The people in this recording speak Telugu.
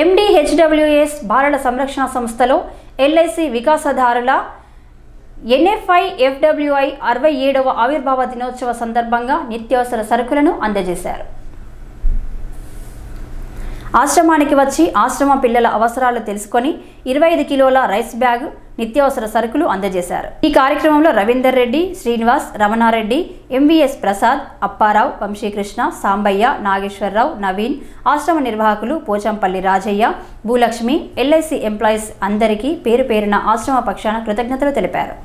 ఎండి హెచ్డబ్ల్యూఎస్ బాలల సంరక్షణ సంస్థలో ఎల్ఐసి వికాసదారుల ఎన్ఎఫ్ఐ ఎఫ్డబ్ల్యూఐ అరవై ఏడవ ఆవిర్భావ దినోత్సవ సందర్భంగా నిత్యావసర సరుకులను అందజేశారు. ఆశ్రమానికి వచ్చి ఆశ్రమ పిల్లల అవసరాలు తెలుసుకొని ఇరవై ఐదు కిలోల రైస్ బ్యాగ్ నిత్యావసర సరుకులు అందజేశారు. ఈ కార్యక్రమంలో రవీందర్ రెడ్డి శ్రీనివాస్ రమణారెడ్డి ఎంవిఎస్ ప్రసాద్ అప్పారావు వంశీకృష్ణ సాంబయ్య నాగేశ్వరరావు నవీన్ ఆశ్రమ నిర్వాహకులు పోచంపల్లి రాజయ్య భూలక్ష్మి ఎల్ఐసి ఎంప్లాయీస్ అందరికీ పేరు పేరున ఆశ్రమ పక్షాన కృతజ్ఞతలు తెలిపారు.